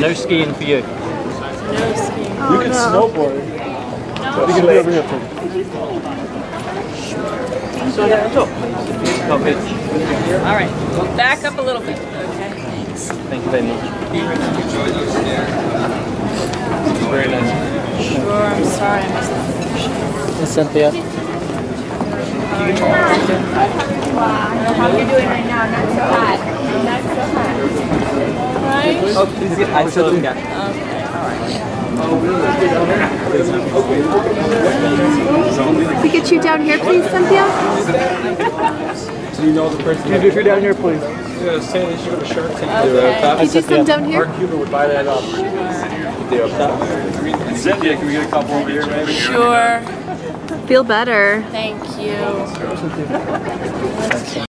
No skiing for you. No skiing. you can oh, snowboard. You can be over here for So yeah, top. Top. All right. Well, back up a little bit. Okay. Thanks. Thank you very much. Very nice. Sure. I'm sorry. I missed that. And Cynthia. How you doing right now? Not so hot. Not so hot. Right. Oh, please get I still get. We get you down here, please, Cynthia? Do you know the person? Can you if you're down here, please? Yeah, Sandy, she got a shark tank there up top. Could you come down here? Mark Cuban would buy that up. There up top. Cynthia, can we get a couple over here, maybe? Sure. Feel better. Thank you.